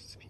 first speed.